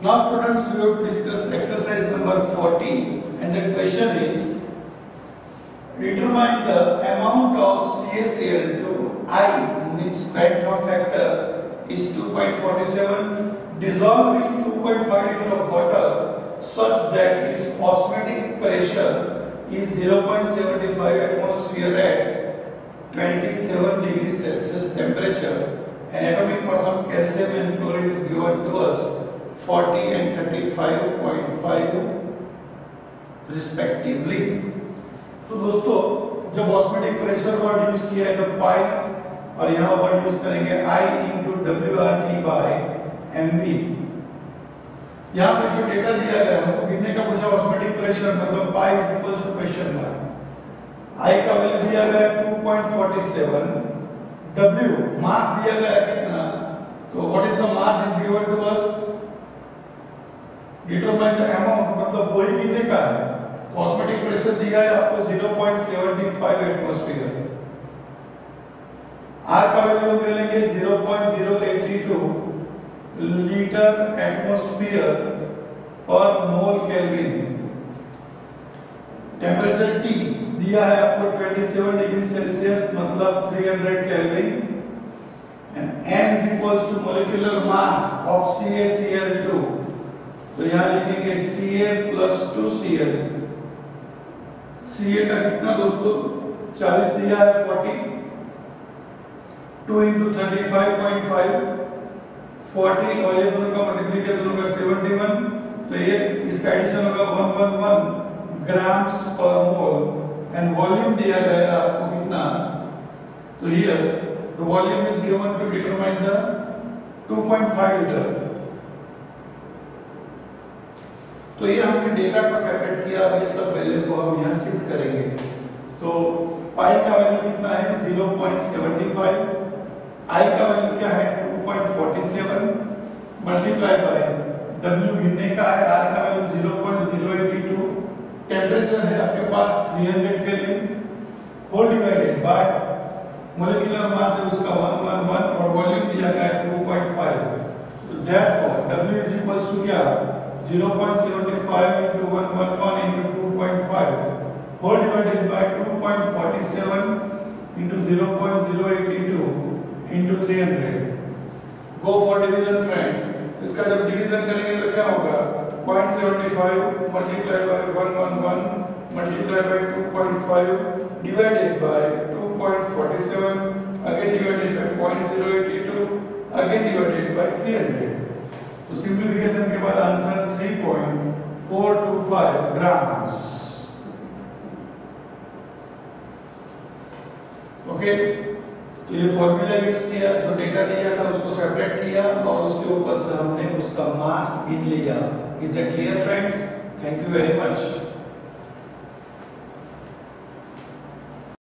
Now students we have to discuss exercise number 40 and the question is determine the amount of CaCl2 I means Bantoff factor is 2.47 dissolved in 2.5 liter of water such that its osmotic pressure is 0.75 atmosphere at 27 degrees Celsius temperature. And atomic mass of calcium and chlorine is given to us 40 and 35.5 respectively तो दोस्तों, जब osmotic pressure word use किया है तो pi और यहाँ word use करेंगे I into W R T by M V यहाँ पे जो डेटा दिया गया है गिनने का पूछा ऑस्मेटिक प्रेशर मतलब pi is equals to question mark I का वैल्यू दिया गया है 2.47 W मास दिया गया है कितना? तो what is the mass is given to us the amount मतलब वही कितने का है? ऑस्मेटिक प्रेशर दिया है आपको 0.75 एटमॉस्फेयर R का वैल्यू ले लेंगे 0.082 लीटर एटमॉस्फेयर पर मोल केल्विन टेम्परेचर T दिया है आपको 27 डिग्री सेल्सियस मतलब 300 Kelvin and n is equals to molecular mass of CaCl2 तो यहाँ लिखेंगे Ca plus 2Cl Ca का कितना दोस्तों? 40 दिया है 40 2 into 35.5 40 और ये दोनों का मल्टीप्लिकेशन होगा 71 तो ये इसका एडिशन होगा 111 ग्राम्स पर मोल एंड वॉल्यूम दिया गया है आपको कितना? तो here the volume is given to determine the 2.5 litre तो ये हमने डेटा को सेपरेट किया, अब ये सब वैल्यू को हम यहाँ शिफ्ट करेंगे। तो पाई का वैल्यू कितना है? 0.75 आई का वैल्यू क्या है? 2.47 मल्टीप्लाई बाय डब्ल्यू गिनने का है आर का वैल्यू 0.082 टेम्परेचर है आपके पास 300 Kelvin whole divided by molecular mass है उसका 111 और वॉल्यूम दिया गया है 2.5 so therefore, w is equals to क्या? 0.75 into 111 into 2.5 whole divided by 2.47 into 0.082 into 300 go for division friends इसका जब डिवीज़न करेंगे तो क्या होगा 0.75 multiplied by 111 multiplied by 2.5 divided by 2.47 again divided by 0.082 again divided by 300 तो सिंप्लीफिकेशन के बाद आंसर 3.425 ग्राम्स ओके ये फॉर्मूला यूज़ किया, जो डेटा लिया था, उसको सेपरेट किया और उसके ऊपर से हमने उसका मास गिन लिया. Is that clear friends thank you very much